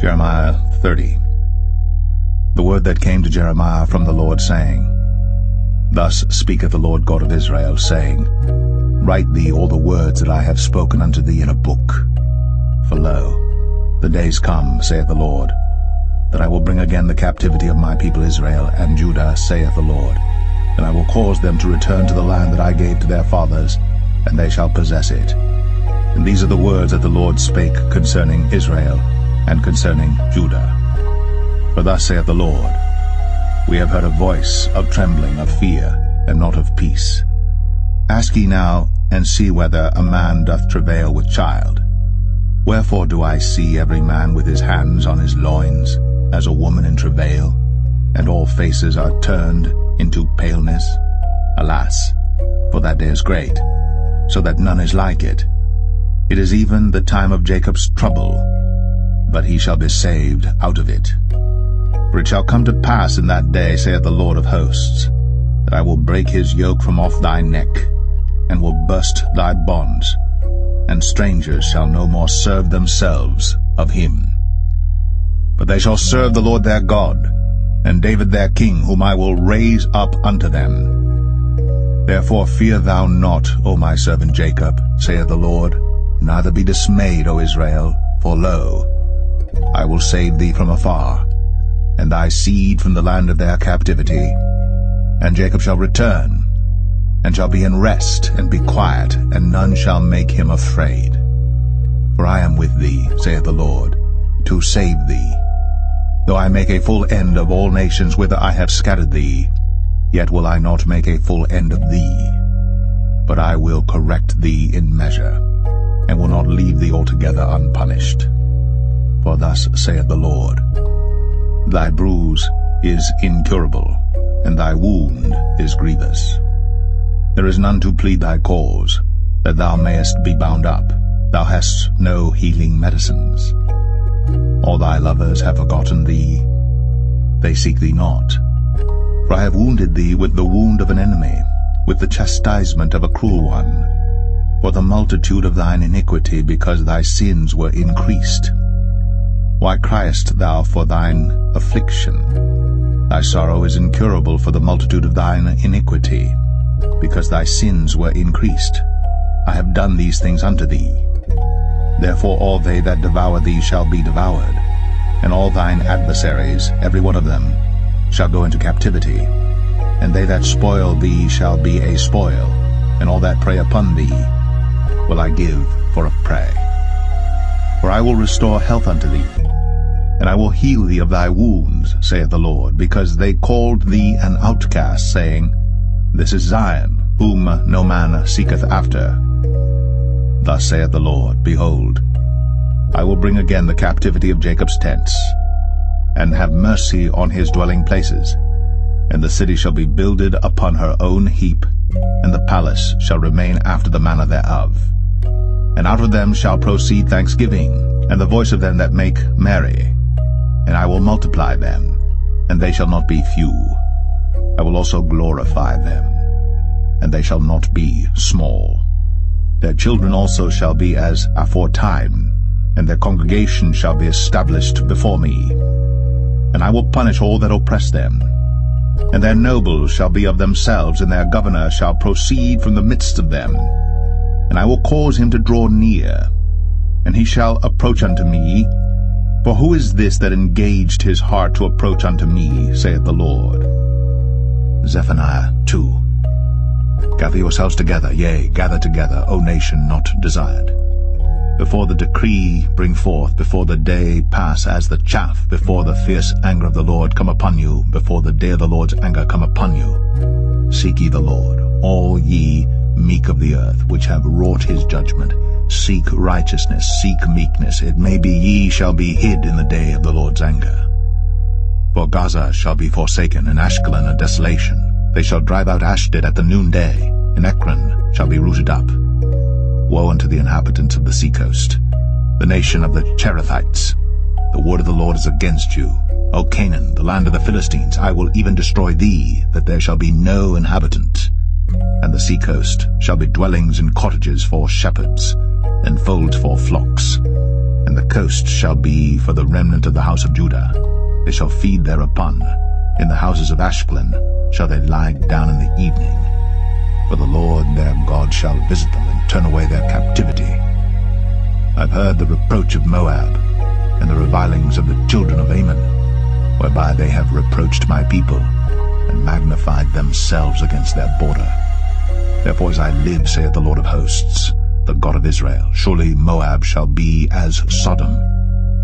Jeremiah 30 The word that came to Jeremiah from the Lord, saying, Thus speaketh the Lord God of Israel, saying, Write thee all the words that I have spoken unto thee in a book. For lo, the days come, saith the Lord, that I will bring again the captivity of my people Israel and Judah, saith the Lord, and I will cause them to return to the land that I gave to their fathers, and they shall possess it. And these are the words that the Lord spake concerning Israel and concerning Judah. For thus saith the Lord, We have heard a voice of trembling, of fear, and not of peace. Ask ye now, and see whether a man doth travail with child. Wherefore do I see every man with his hands on his loins, as a woman in travail, and all faces are turned into paleness? Alas, for that day is great, so that none is like it. It is even the time of Jacob's trouble, but he shall be saved out of it. For it shall come to pass in that day, saith the Lord of hosts, that I will break his yoke from off thy neck, and will burst thy bonds, and strangers shall no more serve themselves of him. But they shall serve the Lord their God, and David their king, whom I will raise up unto them. Therefore fear thou not, O my servant Jacob, saith the Lord, neither be dismayed, O Israel, for lo, I will save thee from afar, and thy seed from the land of their captivity. And Jacob shall return, and shall be in rest, and be quiet, and none shall make him afraid. For I am with thee, saith the Lord, to save thee. Though I make a full end of all nations whither I have scattered thee, yet will I not make a full end of thee. But I will correct thee in measure, and will not leave thee altogether unpunished. For thus saith the Lord, Thy bruise is incurable, and thy wound is grievous. There is none to plead thy cause, that thou mayest be bound up. Thou hast no healing medicines. All thy lovers have forgotten thee. They seek thee not. For I have wounded thee with the wound of an enemy, with the chastisement of a cruel one, for the multitude of thine iniquity, because thy sins were increased. Why criest thou for thine affliction? Thy sorrow is incurable for the multitude of thine iniquity, because thy sins were increased. I have done these things unto thee. Therefore all they that devour thee shall be devoured, and all thine adversaries, every one of them, shall go into captivity. And they that spoil thee shall be a spoil, and all that prey upon thee will I give for a prey. For I will restore health unto thee, and I will heal thee of thy wounds, saith the Lord, because they called thee an outcast, saying, This is Zion, whom no man seeketh after. Thus saith the Lord, Behold, I will bring again the captivity of Jacob's tents, and have mercy on his dwelling places. And the city shall be builded upon her own heap, and the palace shall remain after the manner thereof. And out of them shall proceed thanksgiving, and the voice of them that make merry. And I will multiply them, and they shall not be few. I will also glorify them, and they shall not be small. Their children also shall be as aforetime, and their congregation shall be established before me. And I will punish all that oppress them. And their nobles shall be of themselves, and their governor shall proceed from the midst of them and I will cause him to draw near, and he shall approach unto me. For who is this that engaged his heart to approach unto me, saith the Lord? Zephaniah 2 Gather yourselves together, yea, gather together, O nation not desired. Before the decree bring forth, before the day pass as the chaff, before the fierce anger of the Lord come upon you, before the day of the Lord's anger come upon you. Seek ye the Lord, all ye meek of the earth, which have wrought his judgment. Seek righteousness, seek meekness. It may be ye shall be hid in the day of the Lord's anger. For Gaza shall be forsaken, and Ashkelon a desolation. They shall drive out Ashdod at the noonday, and Ekron shall be rooted up. Woe unto the inhabitants of the seacoast, the nation of the Cherethites. The word of the Lord is against you. O Canaan, the land of the Philistines, I will even destroy thee, that there shall be no inhabitant and the seacoast shall be dwellings and cottages for shepherds, and folds for flocks. And the coast shall be for the remnant of the house of Judah. They shall feed thereupon. In the houses of Ashkelon shall they lie down in the evening. For the Lord their God shall visit them and turn away their captivity. I've heard the reproach of Moab, and the revilings of the children of Ammon, whereby they have reproached my people, and magnified themselves against their border. Therefore as I live, saith the Lord of hosts, the God of Israel, surely Moab shall be as Sodom,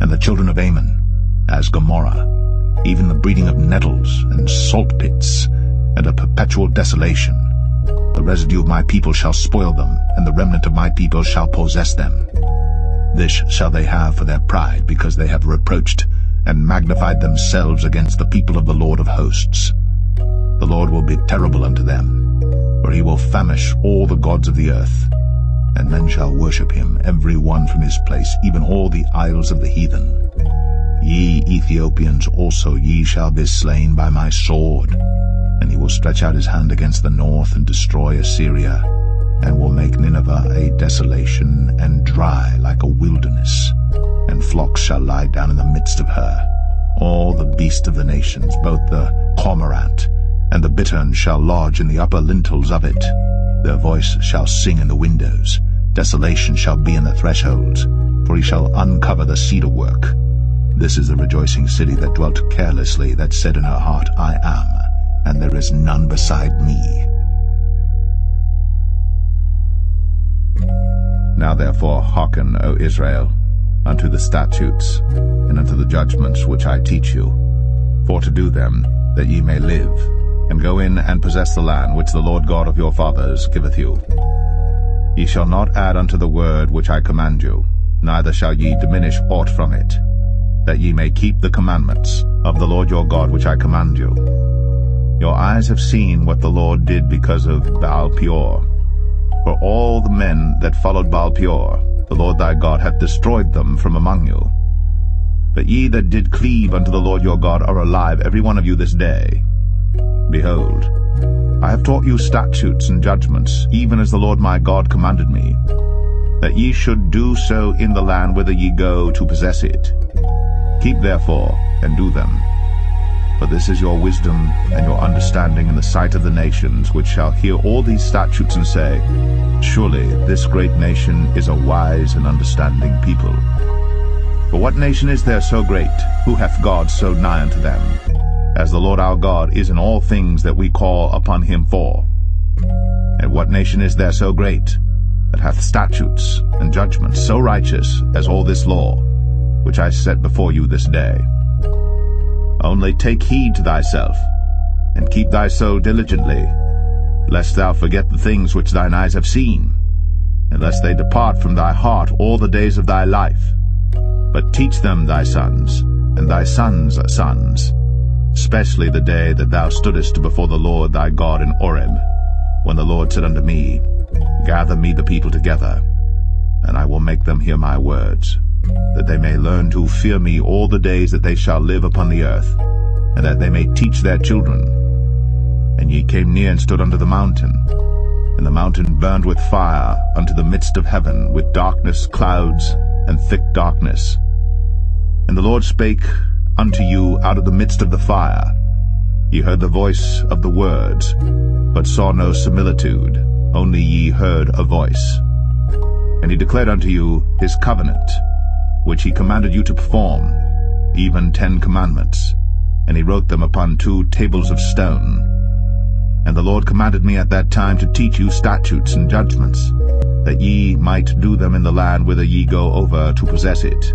and the children of Ammon as Gomorrah, even the breeding of nettles and salt pits, and a perpetual desolation. The residue of my people shall spoil them, and the remnant of my people shall possess them. This shall they have for their pride, because they have reproached and magnified themselves against the people of the Lord of hosts. The Lord will be terrible unto them, for he will famish all the gods of the earth, and men shall worship him, every one from his place, even all the isles of the heathen. Ye Ethiopians also, ye shall be slain by my sword. And he will stretch out his hand against the north and destroy Assyria, and will make Nineveh a desolation and dry like a wilderness, and flocks shall lie down in the midst of her. All the beasts of the nations, both the cormorant and the bittern shall lodge in the upper lintels of it. Their voice shall sing in the windows, desolation shall be in the thresholds, for he shall uncover the cedar work. This is the rejoicing city that dwelt carelessly, that said in her heart, I am, and there is none beside me. Now therefore hearken, O Israel, unto the statutes, and unto the judgments which I teach you, for to do them, that ye may live, and go in and possess the land which the Lord God of your fathers giveth you. Ye shall not add unto the word which I command you, neither shall ye diminish aught from it, that ye may keep the commandments of the Lord your God which I command you. Your eyes have seen what the Lord did because of Baal Peor. For all the men that followed Baal Peor, the Lord thy God hath destroyed them from among you. But ye that did cleave unto the Lord your God are alive, every one of you this day. Behold, I have taught you statutes and judgments, even as the Lord my God commanded me, that ye should do so in the land whither ye go to possess it. Keep therefore, and do them. For this is your wisdom and your understanding in the sight of the nations, which shall hear all these statutes and say, Surely this great nation is a wise and understanding people. For what nation is there so great, who hath God so nigh unto them, as the Lord our God is in all things that we call upon him for? And what nation is there so great, that hath statutes and judgments so righteous as all this law? which I set before you this day. Only take heed to thyself, and keep thy soul diligently, lest thou forget the things which thine eyes have seen, and lest they depart from thy heart all the days of thy life. But teach them thy sons, and thy sons' sons, especially the day that thou stoodest before the Lord thy God in Horeb, when the Lord said unto me, Gather me the people together, and I will make them hear my words that they may learn to fear me all the days that they shall live upon the earth, and that they may teach their children. And ye came near and stood under the mountain, and the mountain burned with fire unto the midst of heaven, with darkness, clouds, and thick darkness. And the Lord spake unto you out of the midst of the fire. Ye heard the voice of the words, but saw no similitude, only ye heard a voice. And he declared unto you his covenant, which he commanded you to perform, even ten commandments, and he wrote them upon two tables of stone. And the Lord commanded me at that time to teach you statutes and judgments, that ye might do them in the land whither ye go over to possess it.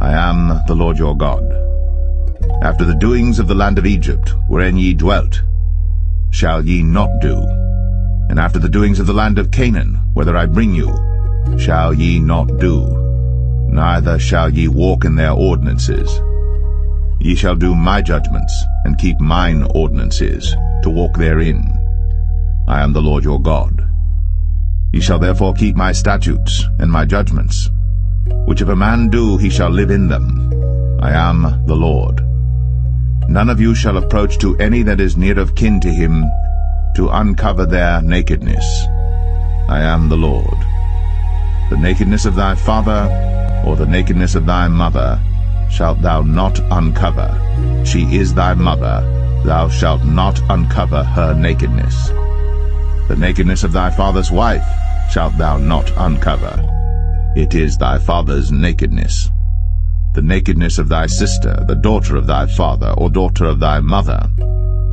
I am the Lord your God. After the doings of the land of Egypt, wherein ye dwelt, shall ye not do, and after the doings of the land of Canaan, whither I bring you, shall ye not do neither shall ye walk in their ordinances. Ye shall do my judgments, and keep mine ordinances, to walk therein. I am the Lord your God. Ye shall therefore keep my statutes and my judgments, which if a man do, he shall live in them. I am the Lord. None of you shall approach to any that is near of kin to him, to uncover their nakedness. I am the Lord. The nakedness of thy father or the nakedness of thy mother, shalt thou not uncover. She is thy mother, thou shalt not uncover her nakedness. The nakedness of thy father's wife shalt thou not uncover. It is thy father's nakedness. The nakedness of thy sister, the daughter of thy father, or daughter of thy mother,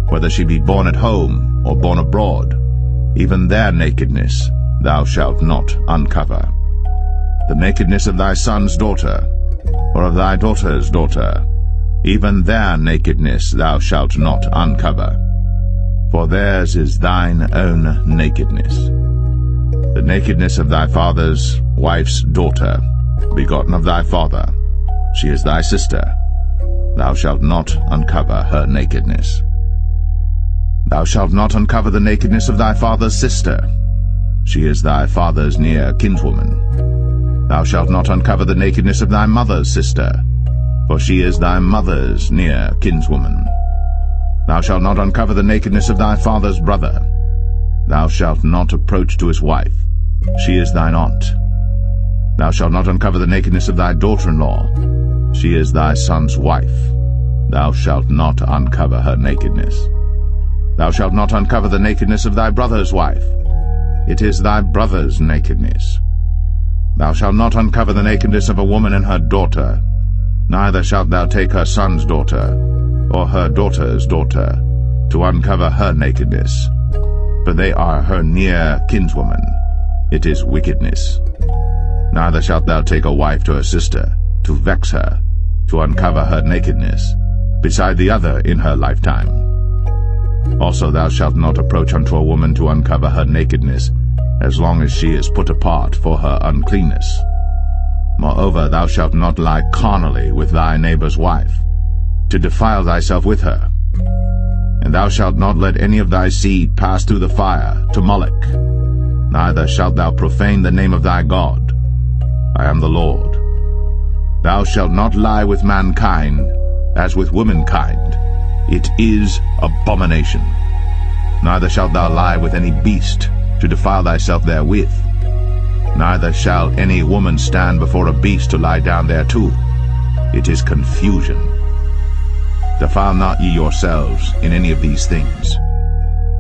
whether she be born at home or born abroad, even their nakedness thou shalt not uncover. The nakedness of thy son's daughter, or of thy daughter's daughter, even their nakedness thou shalt not uncover. For theirs is thine own nakedness. The nakedness of thy father's wife's daughter, begotten of thy father, she is thy sister. Thou shalt not uncover her nakedness. Thou shalt not uncover the nakedness of thy father's sister. She is thy father's near kinswoman. Thou shalt not uncover the nakedness of thy mother's sister, for she is thy mother's near kinswoman. Thou shalt not uncover the nakedness of thy father's brother. Thou shalt not approach to his wife. She is thine aunt. Thou shalt not uncover the nakedness of thy daughter-in-law. She is thy son's wife. Thou shalt not uncover her nakedness. Thou shalt not uncover the nakedness of thy brother's wife. It is thy brother's nakedness. Thou shalt not uncover the nakedness of a woman and her daughter, neither shalt thou take her son's daughter, or her daughter's daughter, to uncover her nakedness. For they are her near kinswoman. It is wickedness. Neither shalt thou take a wife to her sister, to vex her, to uncover her nakedness, beside the other in her lifetime. Also thou shalt not approach unto a woman to uncover her nakedness, as long as she is put apart for her uncleanness. Moreover, thou shalt not lie carnally with thy neighbor's wife, to defile thyself with her. And thou shalt not let any of thy seed pass through the fire to Moloch, neither shalt thou profane the name of thy God. I am the Lord. Thou shalt not lie with mankind, as with womankind, it is abomination. Neither shalt thou lie with any beast, to defile thyself therewith. Neither shall any woman stand before a beast to lie down thereto. It is confusion. Defile not ye yourselves in any of these things.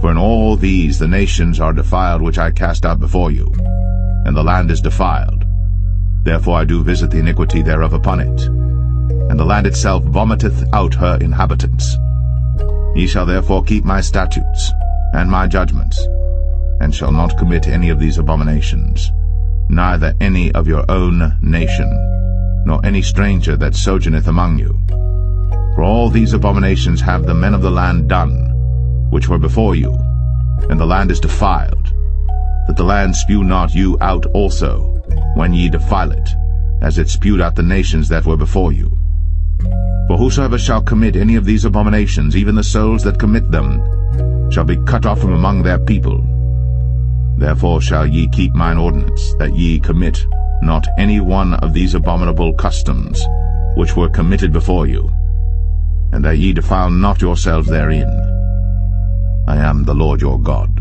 For in all these the nations are defiled which I cast out before you, and the land is defiled. Therefore I do visit the iniquity thereof upon it. And the land itself vomiteth out her inhabitants. Ye shall therefore keep my statutes and my judgments, and shall not commit any of these abominations, neither any of your own nation, nor any stranger that sojourneth among you. For all these abominations have the men of the land done, which were before you, and the land is defiled, that the land spew not you out also, when ye defile it, as it spewed out the nations that were before you. For whosoever shall commit any of these abominations, even the souls that commit them, shall be cut off from among their people. Therefore shall ye keep mine ordinance, that ye commit not any one of these abominable customs, which were committed before you, and that ye defile not yourselves therein. I am the Lord your God.